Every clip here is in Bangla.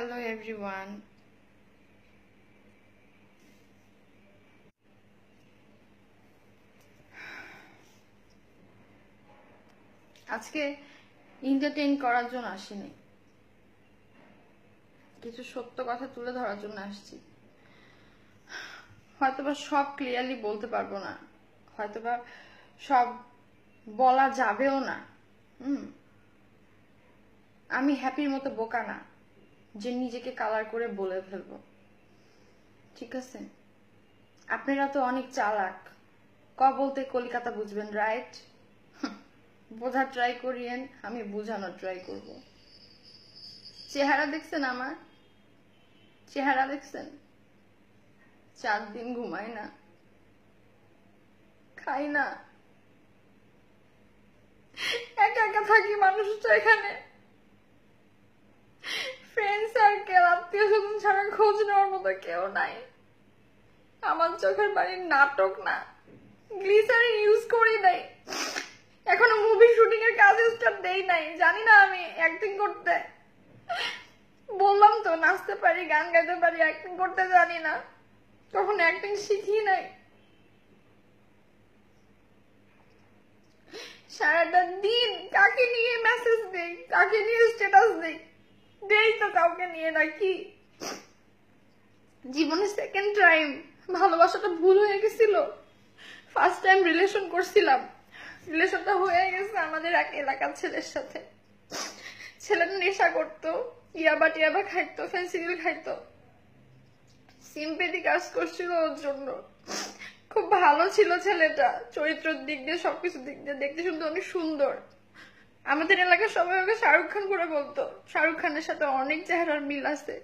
hello, everyone. আজকে এন্টারটেইন করার জন্য আসিনি। কিছু সত্য কথা তুলে ধরার জন্য আসছি। হয়তোবা সব ক্লিয়ারলি বলতে পারব না। হয়তোবা সব বলা যাবেও না। হুম। আমি হ্যাপির মতো বোকা না। যে নিজেকে কালার করে বলে ফেলব। ঠিক আছে? আপনারা তো অনেক চালাক। ক বলতে কলিকাতা বুঝবেন রাইট বোঝার ট্রাই করিয়েন, আমি বোঝানোর ট্রাই করব। চেহারা দেখছেন আমার? চেহারা দেখছেন? চার দিন ঘুমাই না। খাই না। একা একা থাকি মানুষ তো এখানে। ফ্রেন্ড সার্কেল আত্মীয় স্বজন ছাড়া খোঁজ নেওয়ার মতো কেউ নাই। আমার চোখের বাড়ির নাটক না। গ্লিসারিন ইউজ করি নাই এখনও মুভি শুটিং এর কাজ স্টার্ট দেই নাই। জানি না আমি অ্যাক্টিং করতে। বললাম তো, নাচতে পারি, গান গাইতে পারি অ্যাক্টিং করতে জানি না। তখন অ্যাক্টিং শিখি নাই। সারাটা দিন কাকে নিয়ে মেসেজ দেই, কাকে নিয়ে স্ট্যাটাস দেই? দেই তো কাউকে নিয়ে নাকি? জীবনে সেকেন্ড টাইম ভালোবাসাটা ভুল হয়ে গেছিল। ফার্স্ট টাইম রিলেশন করছিলাম। রিলেশনটা হয়ে গেছে আমাদের এক এলাকার ছেলের সাথে। ছেলেটা নেশা করতো, ইয়াবা টিয়াবা খাইতো ফেন্সিডিল খাইতো। সিম্পেথি কাজ করছিল ওর জন্য। খুব ভালো ছিল ছেলেটা। চরিত্রের দিক দিয়ে, সবকিছুর দিক দিয়ে দেখতে শুনতে অনেক সুন্দর। আমাদের এলাকার সবাই ওকে শাহরুখ খান করে বলতো। শাহরুখ খানের সাথে অনেক চেহারার মিল আছে।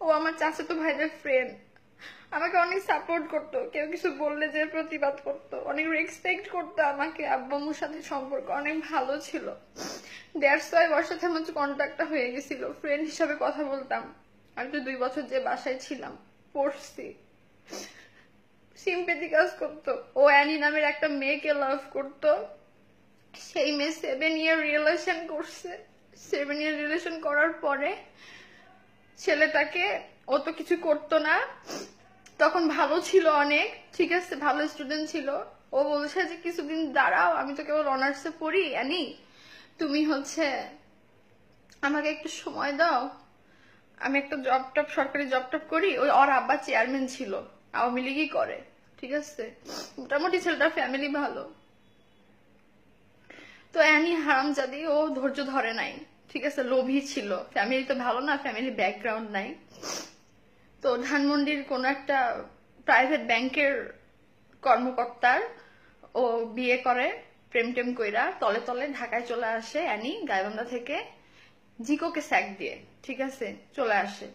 ও আমার চাচাতো ভাইদের ফ্রেন্ড আমাকে অনেক সাপোর্ট করতো। কেউ কিছু বললে যে প্রতিবাদ করতো। অনেক রেসপেক্ট করতো আমাকে। আব্বামুর সাথে সম্পর্ক অনেক ভালো ছিল। দেড়শো ওয়াই ওর সাথে আমার কন্ট্যাক্টটা হয়ে গেছিল। ফ্রেন্ড হিসাবে কথা বলতাম। আমি তো দুই বছর যে বাসায় ছিলাম। পড়ছি। সিম্পেথি কাজ করতো। ও অ্যানি নামের একটা মেয়েকে লাভ করতো। সেই মেয়ে সেভেন ইয়ার রিলেশন করছে। সেভেন ইয়ার রিলেশন করার পরে ছেলেটাকে ও তো কিছু করতো না। তখন ভালো ছিল অনেক, ঠিক আছে, ভালো স্টুডেন্ট ছিল। ও বলছে যে, কিছুদিন দাঁড়াও, আমি তো কেবল অনার্সে পড়ি অ্যানি তুমি হচ্ছে আমাকে একটু সময় দাও। আমি একটা জব টপ সরকারি জব টপ করি। ওই ওর আব্বা চেয়ারম্যান ছিল, আওয়ামী লীগই করে, ঠিক আছে। মোটামুটি ছেলেটার ফ্যামিলি ভালো। তো অ্যানি হারামজাদি ও ধৈর্য ধরে নাই। ঠিক আছে, লোভী ছিল। ফ্যামিলি তো ভালো না ফ্যামিলি ব্যাকগ্রাউন্ড নাই। তো ধানমন্ডির কোনো একটা প্রাইভেট ব্যাংকের কর্মকর্তার ও বিয়ে করে, প্রেম টেম কইরা তলে তলে ঢাকায় চলে আসে অ্যানি গাইবান্ধা থেকে জিকোকে স্যাক দিয়ে। ঠিক আছে, চলে আসে।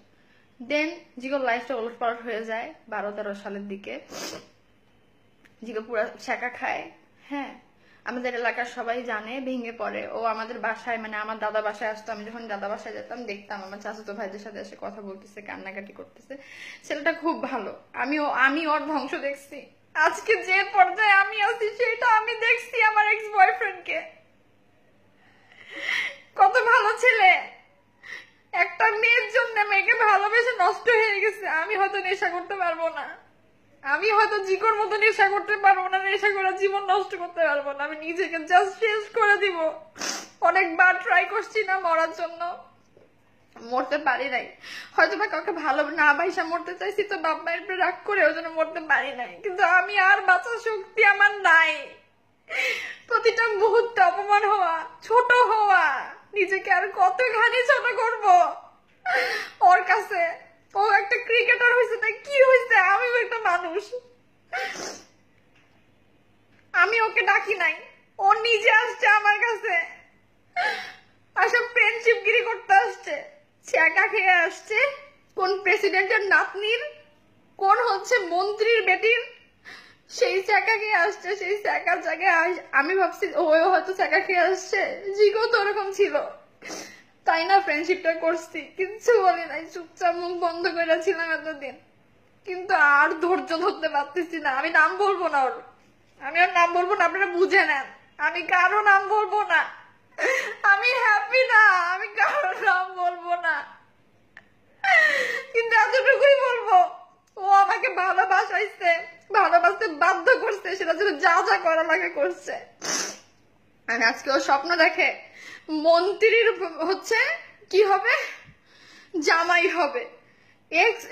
দেন জিকোর লাইফটা ওলট পালট হয়ে যায় বারো তেরো সালের দিকে। জিকো পুরা শেখা খায় হ্যাঁ। আমাদের এলাকার সবাই জানে, ভেঙে পড়ে। ও আমাদের বাসায় মানে আমার দাদা বাসায় আসতো, আমি যখন দাদা বাসায় যেতাম, দেখতাম আমার চাচাতো ভাইদের সাথে এসে কথা বলতেছে, কান্নাকাটি করতেছে। ছেলেটা খুব ভালো। আমি আমি ওর ধ্বংস দেখছি। আজকে যে পর্যায়ে আমি আছি, সেটা আমি দেখছি আমার এক্স বয়ফ্রেন্ডকে কত ভালো ছেলে। একটা মেয়ের জন্য মেয়েকে ভালোবেসে নষ্ট হয়ে গেছে, আমি হয়তো নেশা করতে পারব না। আমি হয়তো জিকোর মতো নেশা করতে পারব না, নেশা করে জীবন নষ্ট করতে পারব না, আমি নিজেকে জাস্ট শেষ করে দিব। অনেকবার ট্রাই করছি না মরার জন্য। মরতে পারি নাই। হয়তো বা কাউকে ভালো না বাইসা মরতে চাইছি, তো বাপ মায়ের উপরে রাগ করে ওই জন্য মরতে পারি নাই। কিন্তু আমি আর বাঁচার শক্তি আমার নাই। প্রতিটা মুহূর্তে অপমান হওয়া, ছোট হওয়া, নিজেকে আর কত কতখানি ছোট করব? ওর কাছে ও একটা ক্রিকেটার হয়েছে না কি হয়েছে আমিও একটা মানুষ। আমি ওকে ডাকি নাই। ও নিজে আসছে আমার কাছে। আসলে ফ্রেন্ডশিপ গিরি করতে আসছে। একা খেয়ে আসছে। কোন প্রেসিডেন্টের নাতনির, কোন হচ্ছে মন্ত্রীর বেটির, সেই চাকা খেয়ে আসছে, সেই চাকার জায়গায় আমি ভাবছি ও হয়তো চাকা খেয়ে আসছে। জিগো তো ওরকম ছিল। তাই না ফ্রেন্ডশিপটা করছি? কিচ্ছু বলি নাই, চুপচাপ মুখ বন্ধ করে ছিলাম এতদিন। কিন্তু আর ধৈর্য ধরতে পারতেছি না, আমি নাম বলব না ওর। আমি ওর নাম বলব না, আপনারা বুঝে নেন। আমি কারও নাম বলব না। আমি হ্যাপি না, আমি কারও নাম বলব না। কিন্তু এতটুকুই বলব, ও আমাকে ভালোবাসাইছে, ভালোবাসতে বাধ্য করছে সেটা যেন যা যা করা লাগে করছে। আমি আজকে ও স্বপ্ন দেখে মন্ত্রীর হচ্ছে, কি হবে? জামাই হবে। এক্স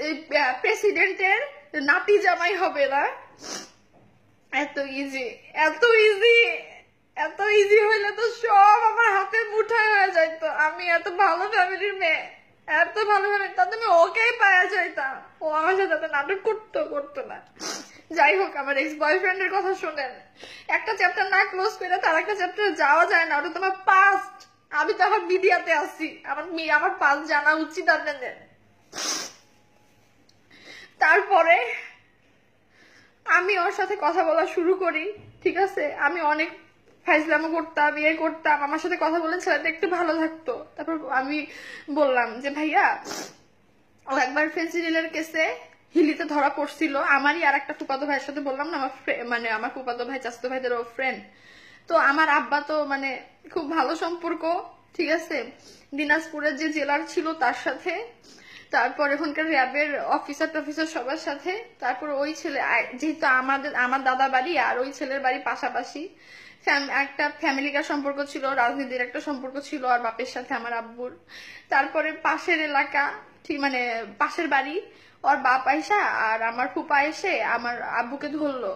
প্রেসিডেন্টের নাতি জামাই হবে না। এত ইজি এত ইজি এত ইজি হইলে তো সব আমার হাতে মুঠায় হয়ে যাইতো। আমি এত ভালো ফ্যামিলির মেয়ে, এত ভালো ফ্যামিলি ওকেই পাওয়া যাইতাম। ও আমার সাথে নাটক করতো করতো না। যাই হোক, আমার এক্স বয়ফ্রেন্ডের কথা শোনেন। একটা চ্যাপ্টার না ক্লোজ করে তার একটা চ্যাপ্টার যাওয়া যায় না, ওটা তোমার পাস্ট আমি তো আমার মিডিয়াতে আছি। আমার মেয়ে আমার পাস্ট জানা উচিত আপনাদের তারপরে আমি ওর সাথে কথা বলা শুরু করি, ঠিক আছে? আমি অনেক ফাইজলামো করতাম ইয়ে করতাম। আমার সাথে কথা বলে ছেলেটা একটু ভালো থাকতো। তারপর আমি বললাম যে, ভাইয়া, ও একবার ফেন্সিডিলের কেসে হিলিতে ধরা পড়ছিল। আমারই আর একটা ফুপাতো ভাইয়ের সাথে বললাম না, আমার মানে আমার ফুপাতো ভাই চাস্তো ভাইদের ও ফ্রেন্ড তো আমার আব্বা তো মানে খুব ভালো সম্পর্ক, ঠিক আছে? দিনাজপুরের যে জেলার ছিল তার সাথে, তারপর এখানকার র্যাবের অফিসার টফিসার সবার সাথে, তারপর ওই ছেলে যেহেতু আমাদের, আমার দাদা বাড়ি আর ওই ছেলের বাড়ি পাশাপাশি একটা ফ্যামিলিকার সম্পর্ক ছিল, রাজনীতির একটা সম্পর্ক ছিল আর বাপের সাথে আমার আব্বুর। তারপরে পাশের এলাকা, ঠিক মানে পাশের বাড়ি ওর বাপ আইসা আর আমার ফুপা এসে আমার আব্বুকে ধরলো।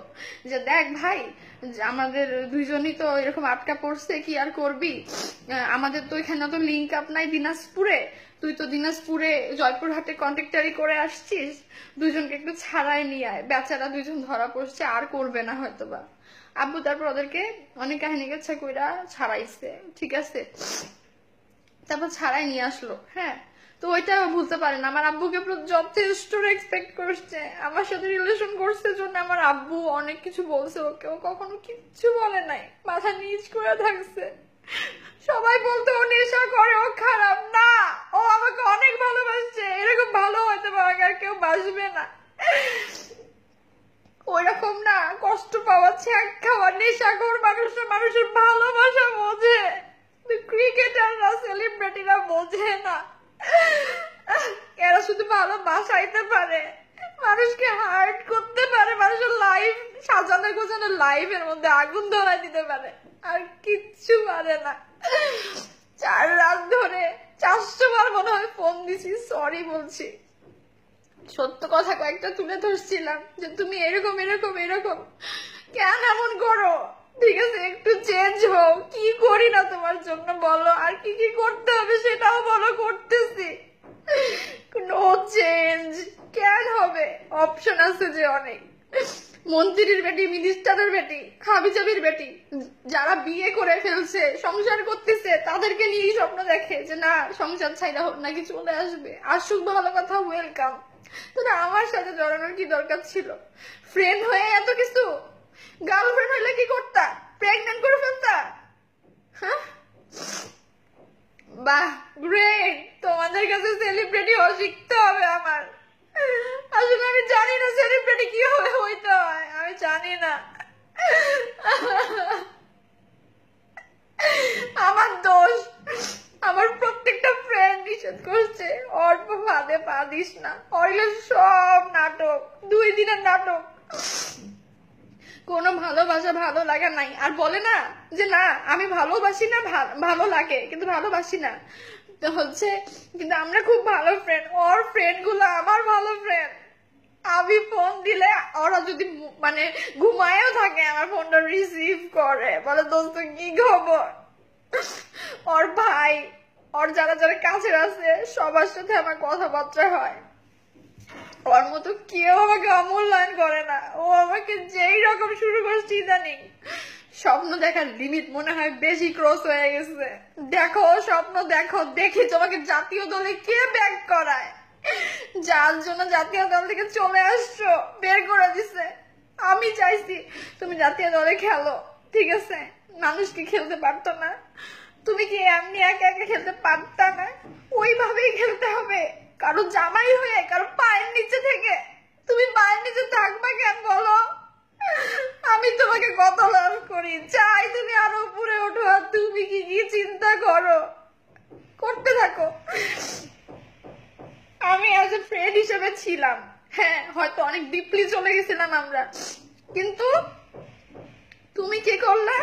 যে দেখ ভাই, আমাদের দুইজনই তো এরকম আটকা পড়ছে, কি আর করবি? আমাদের তো এখানে তো লিঙ্ক আপ নাই দিনাজপুরে। তুই তো দিনাজপুরে জয়পুরহাটে কন্ট্রাক্টারি করে আসছিস। দুইজনকে একটু ছাড়াই নিয়ে আয়। বেচারা দুইজন ধরা পড়ছে, আর করবে না হয়তোবা। আব্বু তারপর ওদেরকে অনেক কাহিনী গেছে কইরা ছাড়াইছে, ঠিক আছে? তারপর ছাড়াই নিয়ে আসলো হ্যাঁ? তো ওইটা ভুলতে পারে না। আমার আব্বুকে পুরো যথেষ্ট এক্সপেক্ট করছে। আমার সাথে রিলেশন করছে জন্য আমার আব্বু অনেক কিছু বলছে ওকে। ও কখনো কিচ্ছু বলে নাই। মাথা নিচ করে থাকছে। সবাই বলতো, ও নেশা করে, ও খারাপ। না, ও আমাকে অনেক ভালোবাসছে। এরকম ভালো বা আমাকে আর কেউ বাসবে না। ওইরকম না, কষ্ট পাওয়া ছ্যাক খাওয়া নেশাখোর মানুষরা, মানুষের ভালোবাসা বোঝে। ক্রিকেটাররা সেলিব্রিটিরা বোঝে না। এরা শুধু ভালোবাসাইতে পারে। মানুষকে হার্ট করতে পারে। মানুষের লাইফ সাজানো গোছানো লাইফের মধ্যে আগুন ধরাই দিতে পারে। আর কিচ্ছু পারে না। চার রাত ধরে চারশো বার মনে হয় ফোন দিছি সরি বলছি। সত্য কথা কয়েকটা তুলে ধরছিলাম যে তুমি এরকম এরকম এরকম। কেন এমন করো? ঠিক আছে, একটু চেঞ্জ কি করি না তোমার কি কি করতে হবে সেটাও চেঞ্জ কেন হবে? অপশন আছে যে অনেক। মন্ত্রীর বেটি বেটি বেটি, যারা বিয়ে করে ফেলছে, সংসার করতেছে, তাদেরকে নিয়েই স্বপ্ন দেখে যে না, সংসার ছাইরা হোক নাকি চলে আসবে। আসুক ভালো কথা ওয়েলকাম তাহলে আমার সাথে জড়ানোর কি দরকার ছিল? ফ্রেন্ড হয়ে এত কিছু? গার্লফ্রেন্ড হইলে কি করতা? প্রেগনেন্ট করে ফেলতা? হ্যাঁ? বাহ গ্রেট তোমাদের কাছে সেলিব্রিটি হওয়া শিখতে হবে আমার। আসলে আমি জানি না সেলিব্রিটি কীভাবে হইতে হয়। আমি জানি না। আমার দোষ। আমার প্রত্যেকটা ফ্রেন্ড নিষেধ করছে। অল্প ফাঁদে পা দিস না। অইলে সব নাটক। দুই দিনের নাটক। কোনো ভালোবাসা ভালো লাগা নাই। আর বলে না যে, না, আমি ভালোবাসি না ভালো লাগে, কিন্তু ভালোবাসি না। তো হচ্ছে, কিন্তু আমরা খুব ভালো ফ্রেন্ড ওর ফ্রেন্ডগুলো আমার ভালো ফ্রেন্ড আমি ফোন দিলে ওরা যদি মানে ঘুমায়ও থাকে, আমার ফোনটা রিসিভ করে। বলে, দোস্ত, কি খবর? ওর ভাই, ওর যারা যারা কাছের আছে, সবার সাথে আমার কথাবার্তা হয়। ওর মতো কেউ আমাকে অমূল্যায়ন করে না। ও আমাকে যেই রকম শুরু করছি জানি স্বপ্ন দেখার লিমিট মনে হয় বেশি ক্রস হয়ে গেছে। দেখো, স্বপ্ন দেখো, দেখি তোমাকে জাতীয় দলে কে ব্যাক করায়? যার জন্য জাতীয় দল থেকে চলে আসছো, বের করে দিছে। আমি চাইছি তুমি জাতীয় দলে খেলো, ঠিক আছে? মানুষ কি খেলতে পারতো না? তুমি কি এমনি একা একা খেলতে পারতা না? ওইভাবেই খেলতে হবে। কারও জামাই হয়ে কারও পায়ের নিচে থেকে। তুমি পায়ের নিচে থাকবা কেন বলো? আমি তোমাকে কত লাভ করি। চাই তুমি আরও উপরে ওঠো আর তুমি কি কি চিন্তা করো? করতে থাকো। আমি অ্যাজ এ ফ্রেন্ড হিসেবে ছিলাম। হ্যাঁ হয়তো অনেক ডিপলি চলে গেছিলাম আমরা। কিন্তু তুমি কি করলা?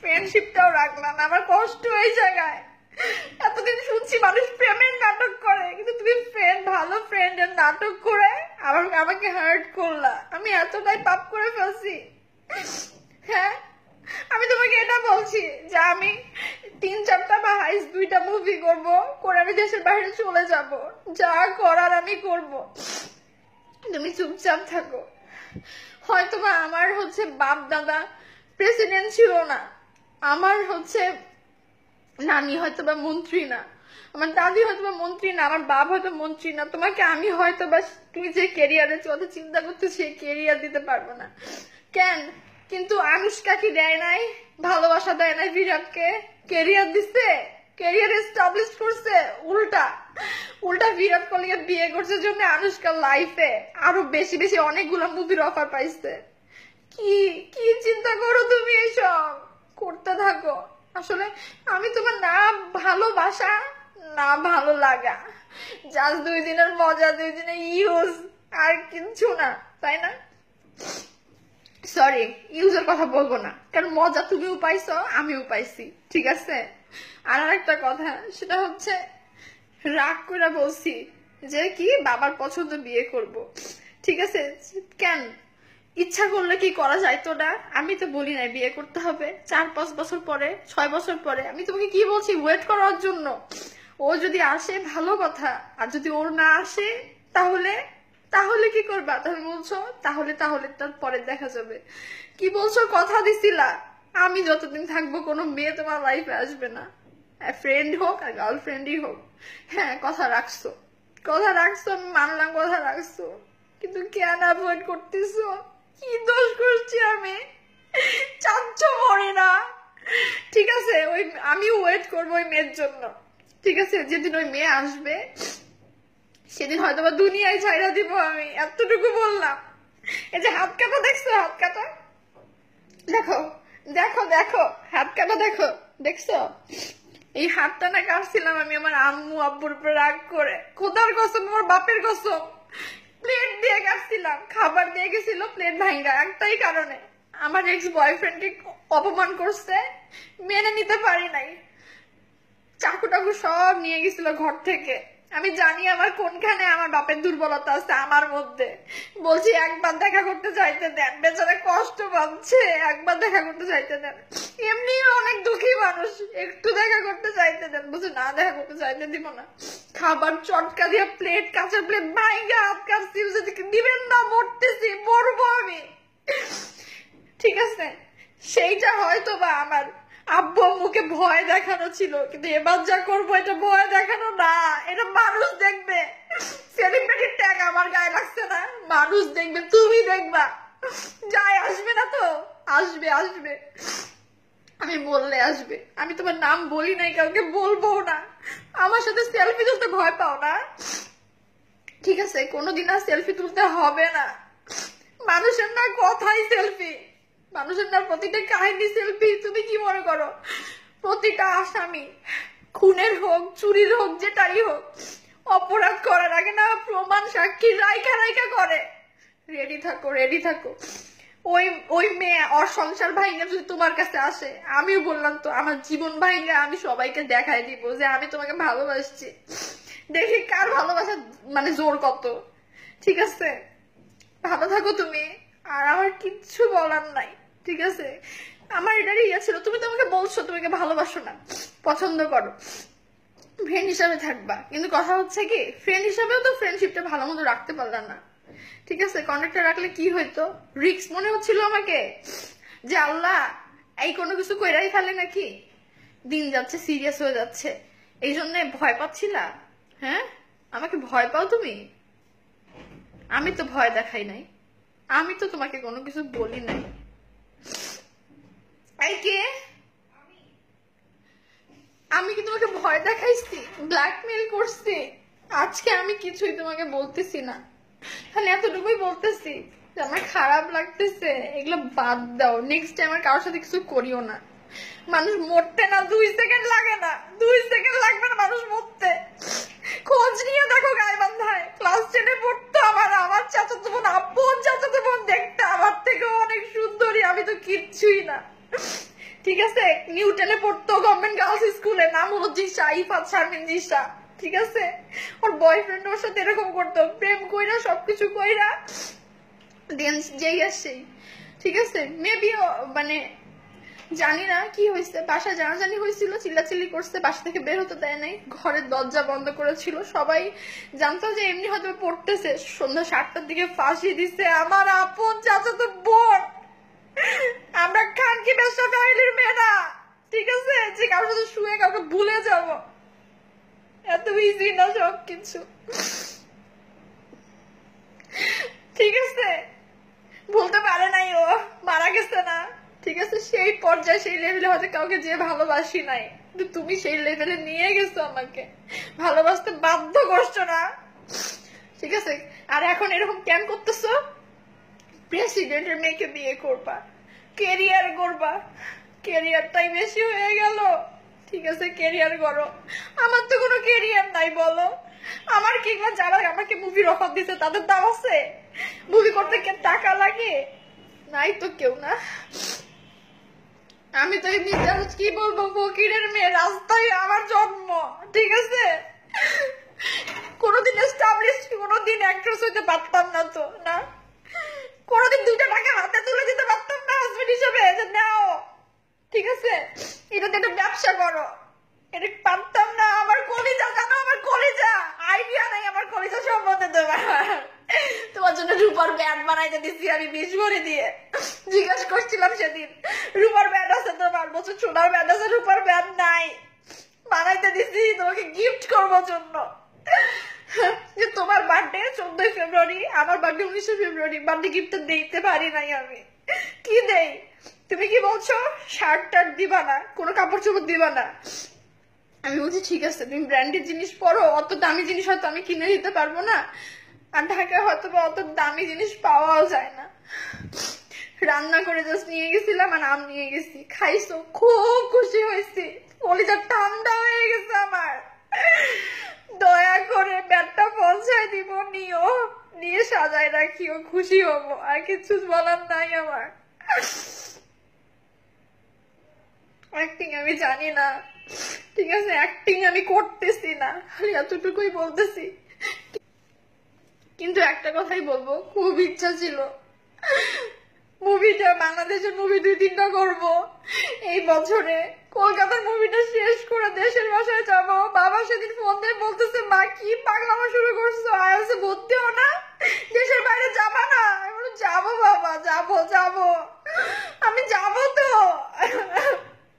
ফ্রেন্ডশিপটাও রাখলাম। আমার কষ্ট এই জায়গায়। এতদিন শুনছি মানুষ প্রেমের নাটক করে, কিন্তু তুমি ফ্রেন্ড ভালো ফ্রেন্ডের নাটক করে আবার আমাকে হার্ট করলা। আমি এতটাই পাপ করে ফেলছি। হ্যাঁ? আমি তোমাকে এটা বলছি যে আমি তিন চারটা বা হাইস দুইটা মুভি করব, করে আমি দেশের বাইরে চলে যাব। যা করার আমি করব। তুমি চুপচাপ থাকো। হয়তো বা আমার হচ্ছে বাপ দাদা প্রেসিডেন্ট ছিল না। আমার হচ্ছে নানি হয়তো বা মন্ত্রী না। আমার দাদি হয়তো বা মন্ত্রী না, আমার বাপ হয়তো মন্ত্রী না। তোমাকে আমি হয়তো বা তুমি যে কেরিয়ারের কথা চিন্তা করতে সেই কেরিয়ার দিতে পারব না। কেন? কিন্তু আনুষ্কা কি দেয় নাই? ভালোবাসা দেয় নাই বিরাটকে? কেরিয়ার দিচ্ছে কেরিয়ার এস্টাবলিশ করছে? উল্টা। উল্টা বিরাট কোহলিকে বিয়ে করছে জন্য আনুষ্কার লাইফে আরও বেশি বেশি অনেকগুলো মুভির অফার পাইছে। কি কি চিন্তা করো তুমি এসব? করতে থাকো। আসলে আমি তোমার না ভালোবাসা, না ভালো লাগা। জাস্ট দুই দিনের মজা, দুই দিনের ইউজ আর কিচ্ছু না, তাই না? সরি ইউজের কথা বলব না। কারণ মজা তুমিও পাইছো, আমিও পাইছি, ঠিক আছে? আর একটা কথা, সেটা হচ্ছে রাগ করে বলছি যে কি, বাবার পছন্দ বিয়ে করব। ঠিক আছে? কেন? ইচ্ছা করলে কি করা যায় তো না? আমি তো বলি না বিয়ে করতে হবে। চার, পাঁচ বছর পরে, ছয় বছর পরে, আমি তোমাকে কি বলছি? ওয়েট করার জন্য। ও যদি আসে, ভালো কথা। আর যদি ওর না আসে, তাহলে তাহলে কি করবা? তাহলে বলছো, তাহলে তাহলে তার পরে দেখা যাবে। কি বলছো? কথা দিছিলা। আমি যতদিন থাকব, কোনো মেয়ে তোমার লাইফে আসবে না। ফ্রেন্ড হোক, আর গার্লফ্রেন্ডই হোক। হ্যাঁ কথা রাখছো। কথা রাখছো, আমি মানলাম, কথা রাখছো। কিন্তু কেন অ্যাভয়েড করতেছো? কি দোষ করছি আমি। চাচ্ছ মরে না। ঠিক আছে, ওই আমি ওয়েট করব ওই মেয়ের জন্য। ঠিক আছে, যেদিন ওই মেয়ে আসবে, সেদিন হয়তো বা দুনিয়ায় ছাইরা দিব আমি। এতটুকু বললাম। এই যে হাত কাটা দেখছ, হাত কাটা? দেখো দেখো দেখো, হাত কাটা দেখো, দেখছ? এই হাতটা না কাটছিলাম আমি আমার আম্মু, আব্বুর উপরে রাগ করে। কোথার কসম, আমার বাপের কসম। প্লেট দিয়ে কাটছিলাম খাবার দিয়ে গেছিল প্লেট ভাঙ্গা, একটাই কারণে। আমার এক্স বয়ফ্রেন্ডকে অপমান করছে, মেনে নিতে পারি নাই। চাকু টাকু সব নিয়ে গেছিল ঘর থেকে। আমি জানি আমার কোনখানে আমার বাপের দুর্বলতা আছে আমার মধ্যে। বলছি, একবার দেখা করতে চাইতে দেন। বেচারা কষ্ট পাচ্ছে, একবার দেখা করতে চাইতে দেন। এমনি অনেক দুঃখী মানুষ, একটু দেখা করতে চাইতে দেন। বলছে, না, দেখা করতে চাইতে দিব না। খাবার চটকা দিয়ে প্লেট কাঁচা প্লেট ভাইগা হাত কাটছি দিবেন না মরতেছি, মরবো আমি। ঠিক আছে? সেইটা হয়তো বা আমার আব্বু আম্মুকে ভয় দেখানো ছিল, কিন্তু এবার যা করব, এটা ভয় দেখানো না, এটা মানুষ দেখবে। সেলিব্রিটির ট্যাগ আমার গায়ে লাগছে না, মানুষ দেখবে, তুমি দেখবা। যাই, আসবে না তো? আসবে আসবে। আমি বললে আসবে। আমি তোমার নাম বলি নাই, কাউকে বলব না। আমার সাথে সেলফি তুলতে ভয় পাও না। ঠিক আছে, কোনোদিন আর সেলফি তুলতে হবে না। মানুষের না কথাই সেলফি মানুষের না প্রতিটা কাহিনী সেলফি তুমি কি মনে করো? প্রতিটা আসামি, খুনের হোক, চুরির হোক, যেটাই হোক, অপরাধ করার আগে না প্রমাণ সাক্ষী রাইকা রাইকা করে। রেডি থাকো রেডি থাকো। ওই ওই মেয়ে ওর সংসার ভাইঙ্গা যদি তোমার কাছে আসে, আমিও বললাম তো, আমার জীবন ভাইঙ্গা আমি সবাইকে দেখাই দিব যে আমি তোমাকে ভালোবাসছি। দেখি কার ভালোবাসা মানে জোর কত। ঠিক আছে? ভালো থাকো তুমি, আর আমার কিচ্ছু বলার নাই, ঠিক আছে? আমার এটারই ইয়ে ছিল, তুমি তোমাকে বলছো, তোমাকে ভালোবাসো না, পছন্দ করো। ফ্রেন্ড হিসাবে থাকবা, কিন্তু কথা হচ্ছে কি ফ্রেন্ড হিসাবেও তো ফ্রেন্ডশিপটা ভালো মতো রাখতে পারলাম না। ঠিক আছে কন্ট্যাক্টটা রাখলে কি হইতো? রিক্স মনে হচ্ছিল আমাকে যে আল্লাহ, এই কোনো কিছু কইরাই ফেলে নাকি? দিন যাচ্ছে সিরিয়াস হয়ে যাচ্ছে। এই জন্য ভয় পাচ্ছিলা? হ্যাঁ? আমাকে ভয় পাও তুমি? আমি তো ভয় দেখাই নাই। আমি তো তোমাকে কোনো কিছু বলি নাই। এই কে? আমি কি তোমাকে ভয় দেখাইছি? ব্ল্যাকমেল করছি? আজকে আমি কিছুই তোমাকে বলতেছি না। খালি এতটুকুই বলতেছি যে আমার খারাপ লাগতেছে, এগুলো বাদ দাও। নেক্সট টাইম আর কারোর সাথে কিছু করিও না। মানুষ মরতে না দুই সেকেন্ড লাগে না। দুই সেকেন্ড লাগবে না মানুষ মরতে। খোঁজ নিয়ে দেখো গাইবান্ধায় ক্লাস টেনে পড়তো আমার আমার চাচাতো বোন, আপন চাচাতো বোন দেখতে আমার থেকে অনেক সুন্দরী, আমি তো কিচ্ছুই না। ঠিক আছে? নিউটনে পড়তো গভর্নমেন্ট গার্লস স্কুলে নাম হলো জিসা ইফাত শারমিন জিসা ঠিক আছে? ওর বয়ফ্রেন্ড ওর সাথে এরকম করতো, প্রেম কইরা, সবকিছু কইরা দেন যেই আসছেই ঠিক আছে? মেবি মানে জানি না কি হয়েছে বাসা জানাজানি হয়েছিল চিল্লাচিল্লি করছে, বাসা থেকে বের হতে দেয় নাই ঘরের দরজা বন্ধ করেছিল, সবাই জানতো যে এমনি হয়তো পড়তেছে, সন্ধ্যা সাতটার দিকে ফাঁসি দিছে, আমার আপন চাচা তো বোন। আমরা খান কি ব্যবসা ফ্যামিলির মেয়ে না ঠিক আছে? যে কারোর সাথে শুয়ে কাউকে ভুলে যাব। এত ইজি না সব কিছু। ঠিক আছে? বলতে পারে নাই ও, মারা গেছে না। ঠিক আছে, সেই পর্যায়ে, সেই লেভেলে হয়তো কাউকে যে ভালোবাসি নাই। তুমি সেই লেভেলে নিয়ে গেছো আমাকে। ভালোবাসতে বাধ্য করছ না। ঠিক আছে? আর এখন এরকম কেন করতেছো? প্রেসিডেন্টের মেয়েকে বিয়ে করবা। কেরিয়ার করবা। কেরিয়ারটাই বেশি হয়ে গেল। ঠিক আছে কেরিয়ার করো আমার তো কোনো কেরিয়ার নাই, বলো। আমার কিংবা যারা আমাকে মুভির অফার দিছে, তাদের দাম আছে? মুভি করতে কে টাকা লাগে? নাই তো কেউ না। আমি তো এমনি কি বলব, ফকিরের মেয়ে, রাস্তায় আমার জন্ম, ঠিক আছে? কোনোদিন এস্টাবলিশ কোনোদিন অ্যাক্ট্রেস হইতে পারতাম না তো, না? কোনোদিন দুইটা টাকা হাতে তুলে দিতে পারতাম না হাজবেন্ড হিসেবে যে নাও। ঠিক আছে? এটাতে একটা ব্যবসা করো। এটা পারতাম না, আমার কলিজা জানো আমার কলিজা! আইডিয়া নাই, আমার কলিজা সম্বন্ধে তোমার। তোমার জন্য রূপার ব্যান্ড বানাইতে দিছি আমি বিষ ভরে দিয়ে। জিজ্ঞেস করছিলাম সেদিন, রূপার ব্যান্ড আছে তোমার, বছর সোনার ব্যান্ড আছে, রূপার ব্যান্ড নাই। বানাইতে দিছি, তোমাকে গিফট করব জন্য। যে তোমার বার্থডে চোদ্দই ফেব্রুয়ারি, আমার বার্থডে উনিশে ফেব্রুয়ারি বার্থডে গিফট দিতে পারি নাই আমি। কি দেই? তুমি কি বলছো? শার্ট টার্ট দিবা না, কোনো কাপড় চোপড় দিবা না? আমি বলছি, ঠিক আছে, তুমি ব্র্যান্ডেড জিনিস পরো, অত দামি জিনিস হয়তো আমি কিনে দিতে পারব না। আর ঢাকায় হয়তো বা অত দামি জিনিস পাওয়াও যায় না। রান্না করে জাস্ট নিয়ে গেছিলাম আর আম নিয়ে গেছি। খাইছো, খুব খুশি হয়েছি। কলিজা ঠান্ডা হয়ে গেছে আমার। দয়া করে ব্যাটটা পৌঁছায় দিব, নিও। নিয়ে সাজায় রাখিও খুশি হব। আর কিছু বলার নাই আমার। অ্যাক্টিং আমি জানি না। ঠিক আছে অ্যাক্টিং আমি করতেছি না। খালি এতটুকুই বলতেছি। কিন্তু একটা কথাই বলব, খুব ইচ্ছা ছিল। মুভিটা বাংলাদেশের মুভি দুই তিনটা করব। এই বছরে কলকাতার মুভিটা শেষ করে দেশের বাসায় যাব। বাবা সেদিন ফোন দিয়ে বলতেছে, মা, কি পাগলামা শুরু করছ? আইএলসে ভর্তি হও না? দেশের বাইরে যাবা না? আমি যাব বাবা, যাব যাব। আমি যাব তো।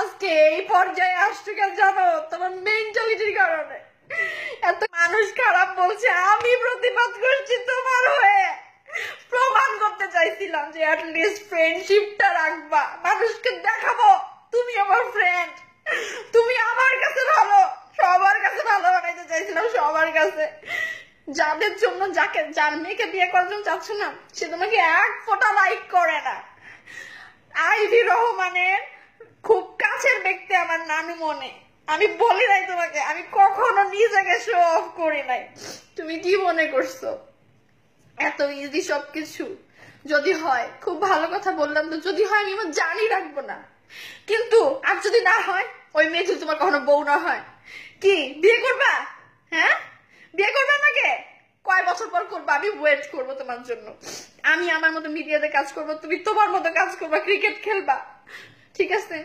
আজকে এই পর্যায়ে আসছে কেন জানো, তোমার মেন্টালিটির কারণে। এত মানুষ খারাপ বলছে, আমি প্রতিবাদ করছি তোমার হয়ে। প্রমাণ করতে চাইছিলাম যে অ্যাটলিস্ট ফ্রেন্ডশিপটা রাখবা। মানুষকে দেখাবো, তুমি আমার ফ্রেন্ড তুমি আমার কাছে ভালো। সবার কাছে ভালো বানাইতে চাইছিলাম সবার কাছে। যাদের জন্য যাকে, যার মেয়েকে বিয়ে করার জন্য চাচ্ছ না, সে তোমাকে এক ফোঁটা লাইক করে না। আইভি রহমানের খুব কাছের ব্যক্তি আমার নানু মনে। আমি বলি নাই তোমাকে, আমি কখনো নিজেকে শো অফ করি নাই। তুমি কি মনে করছ? এত ইজি সবকিছু। যদি হয়, খুব ভালো কথা বললাম তো, যদি হয় আমি আমার জানি রাখব না। কিন্তু আর যদি না হয়, ওই মেয়ে যদি তোমার কখনো বউ না হয়, কি, বিয়ে করবা? হ্যাঁ? বিয়ে করবে আমাকে? কয় বছর পর করব? আমি ওয়েট করব তোমার জন্য। আমি আমার মতো মিডিয়াতে কাজ করব, তুমি তোমার মতো কাজ করবা ক্রিকেট খেলবা। ঠিক আছে,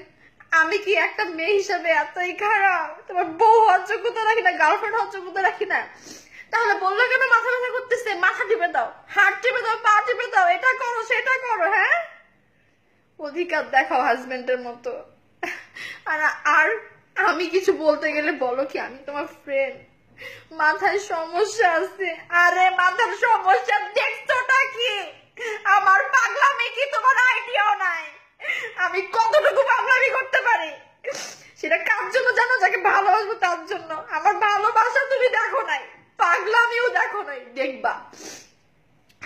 আমি কি একটা মেয়ে হিসাবে এতই খারাপ? তোমার বউ হওয়ার যোগ্যতা রাখি না গার্লফ্রেন্ড হওয়ার যোগ্যতা রাখি না। তাহলে বলল কেন মাথা ব্যথা করতেছে? মাথা টিপে দাও, হাত টিপে দাও, পা টিপে দাও, এটা করো, সেটা করো হ্যাঁ? অধিকার দেখাও হাজবেন্ডের মতো। আর আর আমি কিছু বলতে গেলে বলো কি, আমি তোমার ফ্রেন্ড মাথায় সমস্যা আছে। আরে মাথার সমস্যা, দেখছোটা কি? আমার পাগলামি কি তোমার আইডিয়াও নাই? আমি কতটুকু পাগলামি করতে পারি? সেটা কার জন্য জানো? যাকে ভালোবাসবো তার জন্য। আমার ভালোবাসা তুমি দেখো নাই। পাগলামিও দেখো নাই। দেখবা।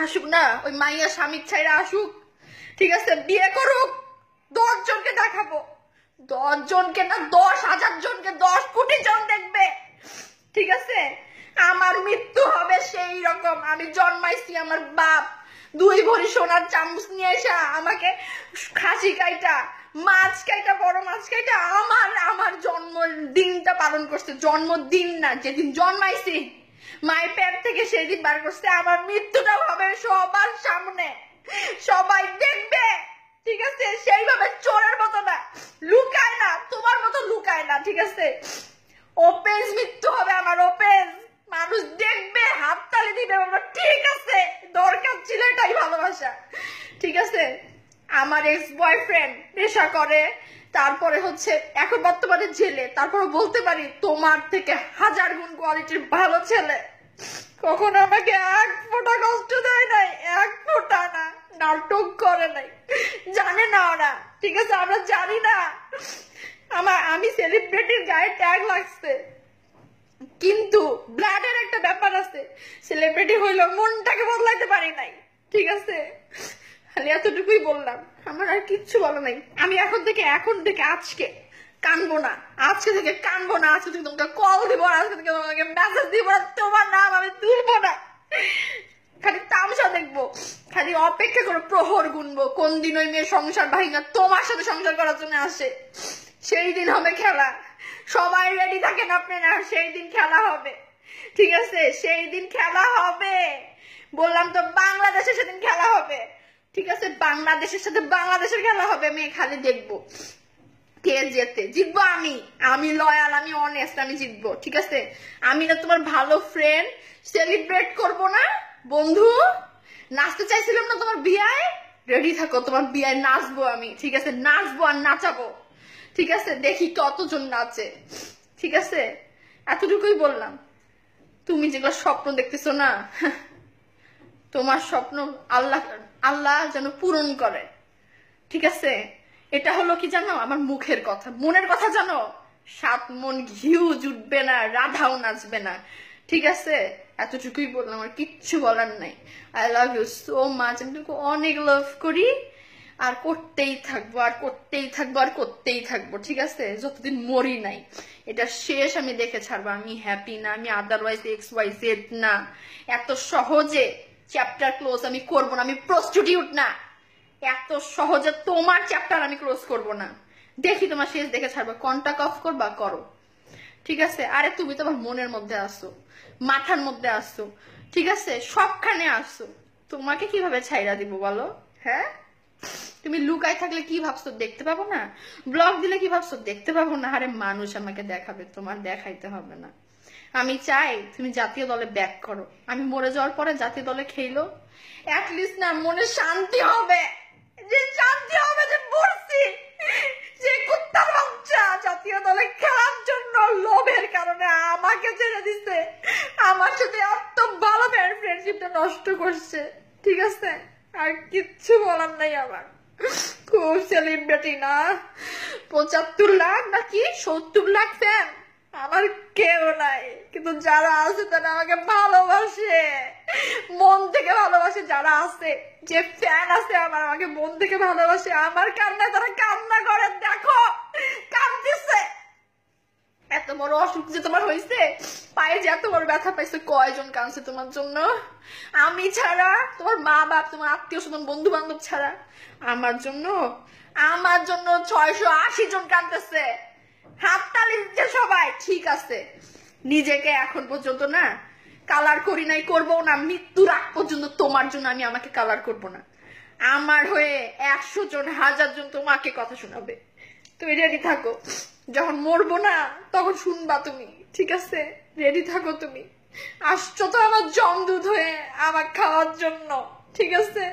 আসুক না, ওই মাইয়া স্বামীর ছাইরা আসুক। ঠিক আছে, বিয়ে করুক। দশ জনকে দেখাবো। দশ জনকে না, দশ হাজার জনকে, দশ কোটি জন দেখবে। ঠিক আছে? আমার মৃত্যু হবে সেই রকম। আমি জন্মাইছি আমার বাপ। দুই ভরি সোনার চামচ নিয়ে এসে আমাকে খাসি কাইটা, মাছ কাইটা, বড় মাছ কাইটা আমার আমার জন্মদিনটা পালন করছে। জন্মদিন না, যেদিন জন্মাইছি, মায়ের পেট থেকে সেদিন বার করছে। আমার মৃত্যুটা হবে সবার সামনে। সবাই দেখবে, ঠিক আছে? সেইভাবে চোরের মতো না, লুকায় না, তোমার মতো লুকায় না, ঠিক আছে? ওপেন মৃত্যু হবে আমার ওপেন মানুষ দেখবে হাততালি দিবে বলবে ঠিক আছে, দরকার ছিল এটাই ভালোবাসা। ঠিক আছে? আমার এক্স বয়ফ্রেন্ড নেশা করে, তারপরে হচ্ছে, এখন বর্তমানে জেলে, তারপরে বলতে পারি, তোমার থেকে হাজার গুণ কোয়ালিটির ভালো ছেলে। কখনো আমাকে এক ফোঁটা কষ্ট দেয় নাই, এক ফোঁটা না, নাটক করে নাই। জানে না ওরা, ঠিক আছে? আমরা জানি না। আমার, আমি সেলিব্রিটির গায়ে ট্যাগ লাগছে। কিন্তু ব্লাডের একটা ব্যাপার আছে। সেলিব্রিটি হইল মনটাকে বদলাইতে পারি নাই। ঠিক আছে? খালি এতটুকুই বললাম। আমার আর কিচ্ছু বলা নাই। আমি এখন থেকে এখন থেকে, আজকে কানবো না। আজকে থেকে কানবো না। আজকে থেকে তোমাকে কল দিব না আজকে থেকে তোমাকে মেসেজ দিব না তোমার নাম আমি তুলবো না। খালি তামসা দেখব। খালি অপেক্ষা করে প্রহর গুনবো। কোন দিন ওই মেয়ে সংসার ভাঙা তোমার সাথে সংসার করার জন্য আসে। সেই দিন হবে খেলা। সবাই রেডি থাকেন আপনারা, সেই দিন খেলা হবে। ঠিক আছে? সেই দিন খেলা হবে। বললাম তো বাংলাদেশের সেদিন খেলা হবে। ঠিক আছে? বাংলাদেশের সাথে বাংলাদেশের খেলা হবে, আমি খালি দেখব। কে যেতে জিতবো আমি। আমি লয়াল আমি অনেস্ট আমি জিতবো। ঠিক আছে? আমি না তোমার ভালো ফ্রেন্ড সেলিব্রেট করব না। বন্ধু, নাচতে চাইছিলাম না তোমার বিয়ায়? রেডি থাকো, তোমার বিয়ায় নাচবো আমি। ঠিক আছে? নাচবো আর নাচাবো। ঠিক আছে, দেখি কতজন নাচে। ঠিক আছে? এতটুকুই বললাম। তুমি যেগুলো স্বপ্ন দেখতেছো না, তোমার স্বপ্ন আল্লাহ আল্লাহ যেন পূরণ করে। ঠিক আছে? এটা হলো কি জানো? আমার মুখের কথা। মনের কথা জানো? সাত মন ঘিউ জুটবে না, রাধাও নাচবে না। ঠিক আছে? এতটুকুই বললাম, আর কিচ্ছু বলার নাই। I love you so much আমি তোকে অনেক লাভ করি। আর করতেই থাকব, আর করতেই থাকব, আর করতেই থাকব, ঠিক আছে? যতদিন মরি নাই। এটা শেষ আমি দেখে ছাড়বো। আমি হ্যাপি না, আমি আদারওয়াইজ এক্স ওয়াই জেড না। এত সহজে চ্যাপ্টার ক্লোজ আমি করব না, আমি প্রস্টিটিউট না। এত সহজে তোমার চ্যাপ্টার আমি ক্লোজ করব না। দেখি তোমার শেষ দেখে ছাড়বো। কন্টাক্ট অফ করবা? করো। ঠিক আছে? আরে তুমি তো আমার মনের মধ্যে আসো মাথার মধ্যে আসো ঠিক আছে? সবখানে আসো তোমাকে কীভাবে ছাইরা দিব বলো? হ্যাঁ? তুমি লুকাই থাকলে কি ভাবছ দেখতে পাবো না? ব্লগ দিলে কি ভাবছ দেখতে পাবো না? আরে মানুষ আমাকে দেখাবে, তোমার দেখাইতে হবে না। আমি চাই তুমি জাতীয় দলে ব্যাক করো। আমি মরে যাওয়ার পরে জাতীয় দলে খেলো অ্যাটলিস্ট না, মনে শান্তি হবে। যে শান্তি হবে যে মরছি। যে কুত্তার বাচ্চা জাতীয় দলে খেলার জন্য লোভের কারণে আমাকে ছেড়ে দিছে। আমার সাথে এত ভালো ফ্রেন্ডশিপটা নষ্ট করছে। ঠিক আছে? আর কিচ্ছু বলার নাই আমার। খুব সেলিব্রিটি না? পঁচাত্তর লাখ নাকি সত্তর লাখ ফ্যান আমার কেউ নাই। কিন্তু যারা আছে তারা আমাকে ভালোবাসে। মন থেকে ভালোবাসে যারা আছে। যে ফ্যান আছে আমার, আমাকে মন থেকে ভালোবাসে। আমার কান্নায় তারা কান্না করে, দেখো। কাঁদতেছে। এত বড় অসুখ যে তোমার হয়েছে পায়ে যে এত বড় ব্যথা পাইছে, কয়জন কাঁদছে তোমার জন্য? আমি ছাড়া, তোমার মা বাপ, তোমার আত্মীয় স্বজন বন্ধু বান্ধব ছাড়া, আমার জন্য আমার জন্য ছয়শো আশি জন কাঁদতেছে। হাততালি দিচ্ছে সবাই, ঠিক আছে। নিজেকে এখন পর্যন্ত না কালার করি নাই করব না। মৃত্যুর আগ পর্যন্ত তোমার জন্য আমি আমাকে কালার করব না। আমার হয়ে একশো জন, হাজার জন তোমাকে কথা শোনাবে। তুমি রেডি থাকো। যখন মরবো না, তখন শুনবা তুমি, ঠিক আছে? রেডি থাকো তুমি। আসছো তো আমার জম দুধ হয়ে আমার খাওয়ার জন্য, ঠিক আছে?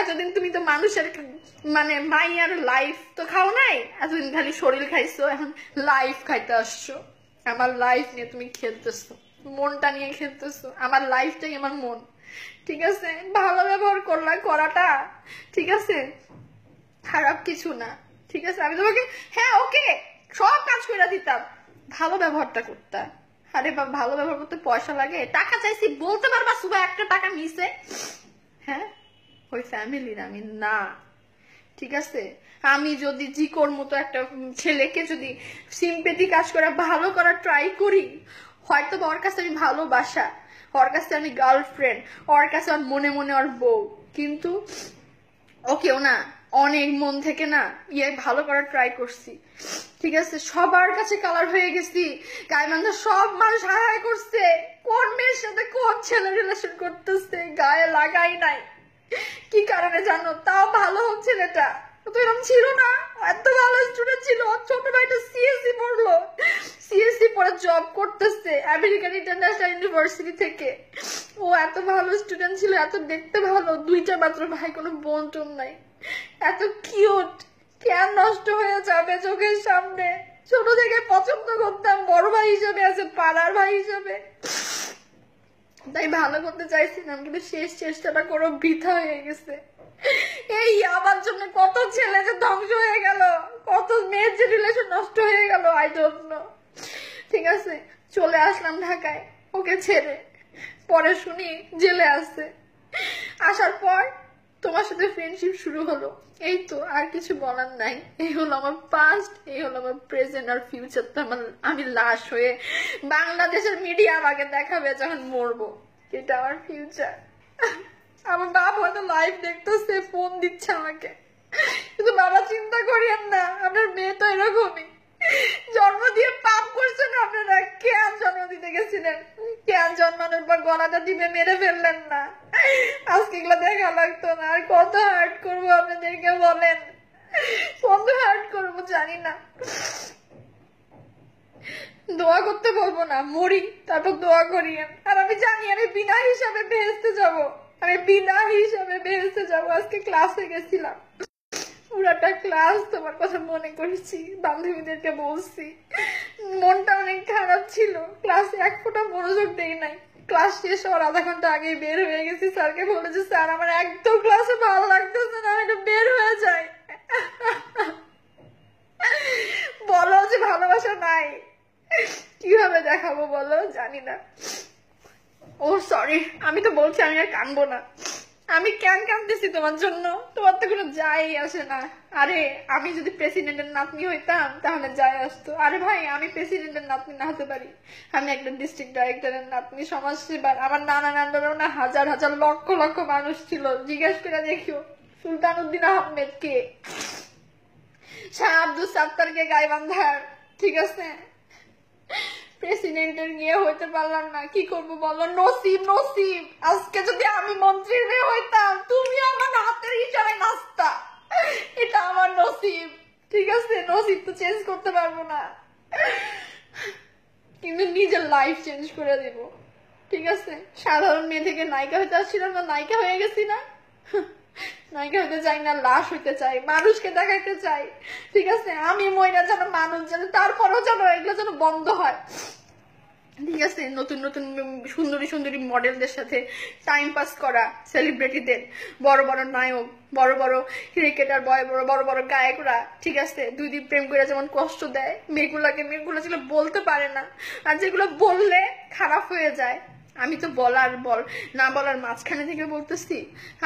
এতদিন তুমি তো মানুষের মানে মাইয়ার লাইফ তো খাও নাই, এতদিন খালি শরীর খাইছো, এখন লাইফ খাইতে আসছো। আমার লাইফ নিয়ে তুমি খেলতেছো, মনটা নিয়ে খেলতেছো, আমার লাইফটাই আমার মন, ঠিক আছে? ভালো ব্যবহার করলা, করাটা, ঠিক আছে? খারাপ কিছু না, ঠিক আছে? আমি তোমাকে হ্যাঁ ওকে সব কাজ করে দিতাম। ভালো ব্যবহারটা করতাম। আরে বা, ভালো ব্যবহার করতে পয়সা লাগে। টাকা চাইছি, বলতে পারবা সুবা একটা টাকা নিছে হ্যাঁ? ওই ফ্যামিলির আমি, না। ঠিক আছে? আমি যদি জিকোর মতো একটা ছেলেকে যদি সিম্পেথি কাজ করে, ভালো করার ট্রাই করি হয়তো বা ওর কাছে আমি ভালোবাসা। ওর কাছে আমি গার্লফ্রেন্ড ওর কাছে আমার মনে মনে ওর বউ। কিন্তু, ওকেও না, অনেক মন থেকে না ইয়ে ভালো করার ট্রাই করছি। ঠিক আছে, সবার কাছে কালার হয়ে গেছি। গায়ে সব মানুষ হাই করছে। কোন মেয়ের সাথে কোন ছেলে রিলেশন করতেছে? গায়ে লাগাই নাই। কি কারণে জানো? তাও ভালো হোক ছেলেটা। তো এরকম ছিল না। এত ভালো স্টুডেন্ট ছিল। ছোট ভাইটা সিএসসি পড়ল। সিএসসি পড়ে জব করতেছে আমেরিকান ইন্টারন্যাশনাল ইউনিভার্সিটি থেকে। ও এত ভালো স্টুডেন্ট ছিল, এত দেখতে ভালো। দুইটা মাত্র ভাই, কোনো বোন টোন নাই। এত কিউট কেন নষ্ট হয়ে যাবে চোখের সামনে। ছোট থেকে পছন্দ করতাম, বড় ভাই হিসেবে আছে পাড়ার ভাই হিসেবে। তাই ভালো করতে চাইছিলাম, কিন্তু শেষ চেষ্টাটা করো বৃথা হয়ে গেছে। এই আমার জন্য কত ছেলে যে ধ্বংস হয়ে গেল, কত মেয়ের যে রিলেশন নষ্ট হয়ে গেল আই ডোন্ট নো ঠিক আছে, চলে আসলাম ঢাকায়, ওকে ছেড়ে। পরে শুনি জেলে আসছে আসার পর তোমার সাথে ফ্রেন্ডশিপ শুরু হলো। এই তো আর কিছু বলার নাই। এই হলো আমার পাস্ট এই হলো আমার প্রেজেন্ট আর ফিউচার তো আমার আমি লাশ হয়ে বাংলাদেশের মিডিয়া আমাকে দেখাবে যখন মরবো। এটা আমার ফিউচার আমার বাবা হয়তো লাইভ দেখতেছে ফোন দিচ্ছে আমাকে। কিন্তু বাবা চিন্তা করিয়েন না, আপনার মেয়ে তো এরকমই। জন্ম দিয়ে পাপ করছেন আপনারা। কেন জন্ম দিতে গেছিলেন? কেন জন্মানোর পর গলাটা মেরে ফেললেন না? আজকে এগুলো দেখা লাগতো না। আর কত হার্ট করব আপনাদেরকে বলেন। কত হার্ট করব জানি না। দোয়া করতে বলব না, মরি, তারপর দোয়া করিয়েন আর আমি জানি, আমি বিনা হিসাবে বেহেস্তে যাব। আমি বিনা হিসাবে বেহেস্তে যাব। আজকে ক্লাসে গেছিলাম। পুরাটা ক্লাস তোমার কথা মনে করেছি, বান্ধবীদেরকে বলছি। মনটা অনেক খারাপ ছিল, ক্লাসে এক ফোঁটা মনোযোগ দেই নাই। ক্লাস শেষ হওয়ার আধা ঘণ্টা আগে বের হয়ে গেছি, স্যারকে বলেছি স্যার, আমার একদম ক্লাসে ভালো লাগতেছে না একটু বের হয়ে যাই। বলো যে, ভালোবাসা নাই। কীভাবে দেখাবো বলো? জানি না। ও সরি আমি তো বলছি, আমি আর কানবো না। আমি কেন কানতেছি তোমার জন্য? তোমার তো কোনো যাই আসে না। আরে, আমি যদি প্রেসিডেন্টের নাতনি হইতাম, তাহলে যাই আসতো। আরে ভাই, আমি প্রেসিডেন্টের নাতনি না হতে পারি। আমি একটা ডিস্ট্রিক্ট ডাইরেক্টরের নাতনি সমাজ সেবার আমার নানা নান্ডারও না হাজার হাজার লক্ষ লক্ষ মানুষ ছিল। জিজ্ঞেস করে দেখিও সুলতান উদ্দিন আহমেদ কে? শাহ আব্দুল সাত্তারকে গাইবান্ধার ঠিক আছে? প্রেসিডেন্টের নিয়ে হইতে পারলাম না। কি করব বলো? নসিব নসিব। আজকে যদি আমি মন্ত্রীর মেয়ে হইতাম তুমি আমার হাতের ইশারায় নাচতা এটা আমার নসিব ঠিক তো চেঞ্জ করতে পারব না। কিন্তু নিজের লাইফ চেঞ্জ করে দেব। ঠিক আছে? সাধারণ মেয়ে থেকে নায়িকা হতে আসছিলাম না নায়িকা হয়ে গেছি না। নায়িকা হতে চাই না, লাশ হইতে চাই, মানুষকে দেখাইতে চাই। ঠিক আছে? আমি মহিলা যেন, মানুষ যেন, তারপরেও যেন এগুলো যেন বন্ধ হয়। ঠিক আছে, নতুন নতুন সুন্দরী সুন্দরী মডেলদের সাথে টাইম পাস করা সেলিব্রিটিদের বড় বড় নায়ক, বড় বড় ক্রিকেটার বয়, বড় বড় বড় গায়করা, ঠিক আছে, দুই দিন প্রেম করে যেমন কষ্ট দেয়, মেয়েগুলাকে, মেয়েগুলো যেগুলো বলতে পারে না, আর যেগুলো বললে খারাপ হয়ে যায়, আমি তো বলার বল, না বলার মাঝখানে থেকে বলতেছি,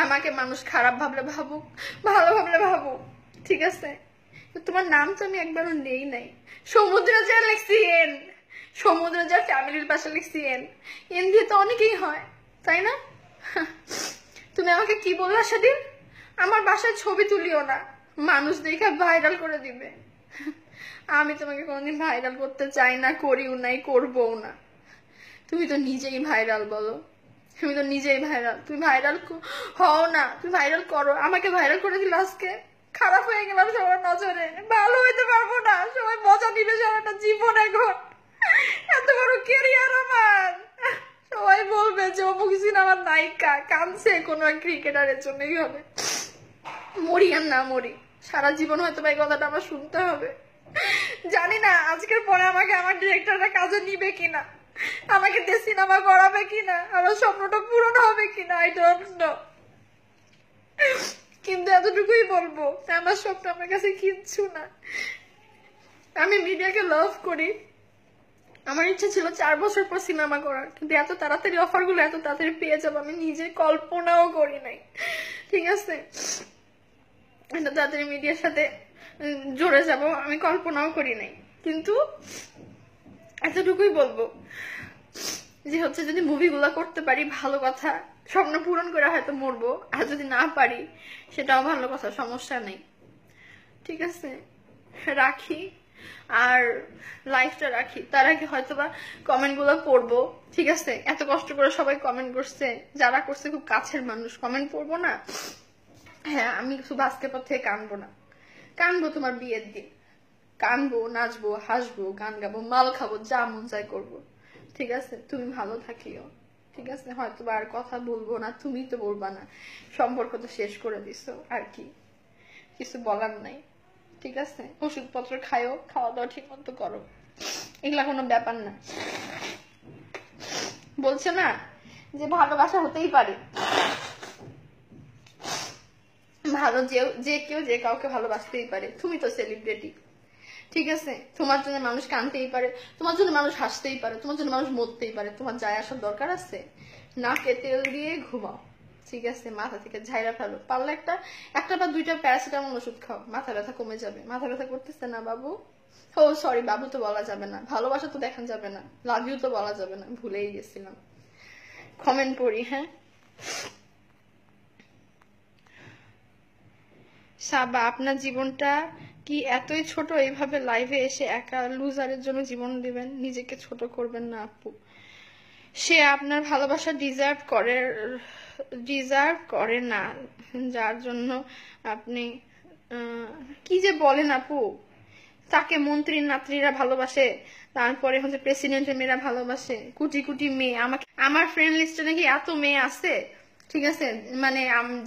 আমাকে মানুষ খারাপ ভাবলে ভাবুক, ভালো ভাবলে ভাবুক, ঠিক আছে তোমার নাম তো আমি একবারও নেই নাই, সমুদ্রে যা লিখছি এন সমুদ্রে যা ফ্যামিলির পাশে লিখছি, এন। এন দিয়ে তো অনেকেই হয়, তাই না? তুমি আমাকে কি বললা সেদিন? আমার বাসায় ছবি তুলিও না, মানুষ দেখে ভাইরাল করে দিবে। আমি তোমাকে কোনোদিন ভাইরাল করতে চাই না, করিও নাই করবও না। তুমি তো নিজেই ভাইরাল বলো। তুমি তো নিজেই ভাইরাল। তুমি ভাইরাল হও না, তুমি ভাইরাল করো। আমাকে ভাইরাল করে দিল আজকে। খারাপ হয়ে গেলাম সবার নজরে। ভালো হইতে পারব না। সবাই মজা নিবে সারাটা জীবন এখন। এত বড় কেরিয়ার আমার। সবাই বলবে যে, অমুক সিনেমার নায়িকা, কাঁদছে কোনো এক ক্রিকেটারের জন্যই হবে মরি আর না মরি। সারা জীবন হয়তো এই কথাটা আমার শুনতে হবে। জানি না, আজকের পরে আমাকে আমার ডিরেক্টররা কাজে নিবে কিনা? আমাকে দিয়ে সিনেমা করাবে কিনা? আমার স্বপ্নটা পূরণ হবে কিনা? আই ডোন্ট নো কিন্তু এতটুকুই বলব, আমার স্বপ্ন আমার কাছে কিচ্ছু না। আমি মিডিয়াকে লাভ করি। আমার ইচ্ছা ছিল চার বছর পর সিনেমা করার, কিন্তু এত তাড়াতাড়ি অফারগুলো এত তাড়াতাড়ি পেয়ে যাব, আমি নিজে কল্পনাও করি নাই। ঠিক আছে? এত তাড়াতাড়ি মিডিয়ার সাথে জুড়ে যাব, আমি কল্পনাও করি নাই। কিন্তু এতটুকুই বলব যে হচ্ছে যদি মুভিগুলো করতে পারি, ভালো কথা, স্বপ্ন পূরণ করে হয়তো মরবো, আর যদি না পারি, সেটাও ভালো কথা, সমস্যা নেই। ঠিক আছে? রাখি। আর লাইফটা রাখি, তার আগে হয়তো বা কমেন্টগুলো পড়ব, ঠিক আছে? এত কষ্ট করে সবাই কমেন্ট করছে, যারা করছে খুব কাছের মানুষ কমেন্ট পড়ব না? হ্যাঁ আমি শুধু আজকে পর থেকে কানবো না। কানবো তোমার বিয়ের দিন। কানবো, নাচবো, হাসবো, গান গাবো, মাল খাব, যা মন চাই করব। ঠিক আছে? তুমি ভালো থাকিও ঠিক আছে? হয়তো আর কথা বলব না, তুমি তো বলবা না। সম্পর্ক তো শেষ করে দিছো, আর কি? কিছু বলার নাই। ঠিক আছে? ওষুধপত্র খায়ও খাওয়া দাওয়া ঠিক মতো করো। এগুলা কোনো ব্যাপার না। বলছে না যে ভালোবাসা হতেই পারে। ভালো যে যে কেউ যে কাউকে ভালোবাসতেই পারে। তুমি তো সেলিব্রিটি ঠিক আছে? তোমার জন্য মানুষ কানতেই পারে, তোমার জন্য মানুষ হাসতেই পারে, তোমার জন্য মানুষ মরতেই পারে, তোমার যায় আসার দরকার আছে? নাকে তেল দিয়ে ঘুমাও। ঠিক আছে, মাথা থেকে ঝাইরা ফেলো। পারলে একটা একটা বা দুইটা প্যারাসিটামল ওষুধ খাও, মাথা ব্যথা কমে যাবে। মাথা ব্যথা করতেছে না বাবু? ও সরি বাবু তো বলা যাবে না। ভালোবাসা তো দেখান যাবে না। লাভ ইউ তো বলা যাবে না। ভুলেই গেছিলাম। কমেন্ট পড়ি হ্যাঁ? সাবা, আপনার জীবনটা কি এতই ছোট? এইভাবে লাইভে এসে একা লুজারের জন্য জীবন দিবেন? নিজেকে ছোট করবেন না আপু। সে আপনার ভালোবাসা ডিজার্ভ করে। ডিজার্ভ করে না। যার জন্য আপনি কি যে বলেন আপু? তাকে মন্ত্রীর নাত্রীরা ভালোবাসে, তারপরে হচ্ছে প্রেসিডেন্টের মেয়েরা ভালোবাসে। কুটি কুটি মেয়ে। আমাকে, আমার ফ্রেন্ড লিস্টে নাকি এত মেয়ে আছে, ঠিক আছে? মানে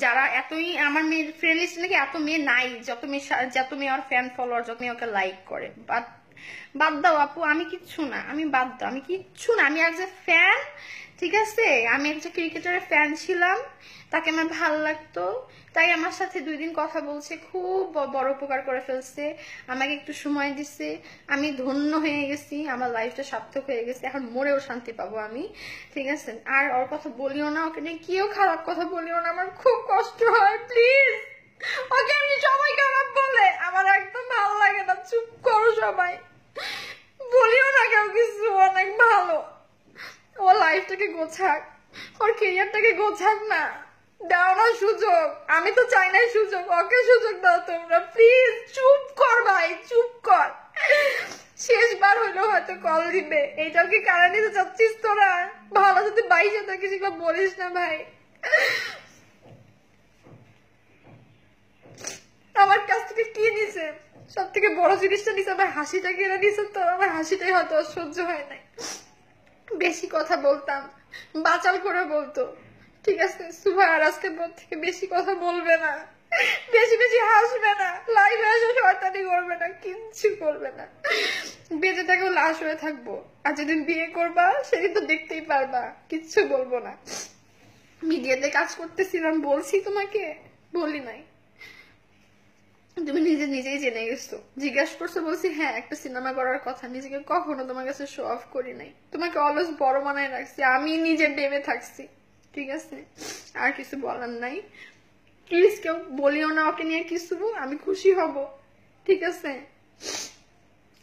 যারা এতই, আমার মেয়ের ফ্রেন্ড লিস্টে নাকি এত মেয়ে নাই, যত মেয়ে যত মেয়ে ওর ফ্যান ফলোয়ার যত মেয়ে ওকে লাইক করে। বাট বাদ দাও আপু, আমি কিচ্ছু না, আমি বাদ দাও, আমি কিচ্ছু না। আমি একজন ফ্যান ঠিক আছে? আমি একটা ক্রিকেটারের ফ্যান ছিলাম, তাকে আমার ভালো লাগতো, তাই আমার সাথে দুই দিন কথা বলছে, খুব বড় উপকার করে ফেলছে, আমাকে একটু সময় দিছে, আমি ধন্য হয়ে গেছি, আমার লাইফটা সার্থক হয়ে গেছে, এখন মরেও শান্তি পাবো আমি, ঠিক আছে? আর ওর কথা বলিও না, ওকে নিয়ে কেউ খারাপ কথা বলিও না, আমার খুব কষ্ট হয় প্লিজ ওকে আমি সবাই খারাপ বলে, আমার একদম ভালো লাগে না, চুপ করো সবাই। বলিও না কেউ কিছু, অনেক ভালো। ও লাইফটাকে গোছাক। ওর কেরিয়ারটাকে গোছাক না। দাও না সুযোগ। আমি তো চাই না সুযোগ। ওকে সুযোগ দাও তোমরা। প্লিজ চুপ কর ভাই, চুপ কর। শেষবার হইলেও হয়তো কল দিবে। এইটাও কি কারা নিতে চাচ্ছিস তোরা? ভালো যদি বাইশে থাকিস, এগুলো বলিস না ভাই। আমার কাছ থেকে কি নিছে? সব থেকে বড় জিনিসটা নিছে, আমার হাসিটা কেড়ে নিছে তো। আমার হাসিটাই হয়তো সহ্য হয় নাই। বেশি কথা বলতাম। বাচাল করে বলতো। ঠিক আছে সুভা আর আজকে পর থেকে বেশি কথা বলবে না। বেশি বেশি হাসবে না। লাইভে এসে শয়তানি করবে না, কিচ্ছু করবে না। বেঁচে থাকেও লাশ হয়ে থাকব। আর যেদিন বিয়ে করবা, সেদিন তো দেখতেই পারবা। কিচ্ছু বলব না। মিডিয়াতে কাজ করতেছিলাম, বলছি তোমাকে? বলি নাই। তুমি নিজে নিজেই জেনে গেছো। জিজ্ঞাসা করছ বলছি হ্যাঁ একটা সিনেমা করার কথা। নিজেকে কখনো তোমার কাছে শো অফ করি নাই। তোমাকে অলস বড় মানায় রাখছি। আমি নিজে ডেমে থাকছি। ঠিক আছে? আর কিছু বলার নাই। প্লিজ কেউ বলিও না ওকে নিয়ে, কিছু আমি খুশি হব। ঠিক আছে?